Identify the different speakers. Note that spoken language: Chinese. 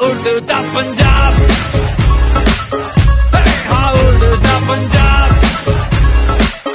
Speaker 1: 我的大笨象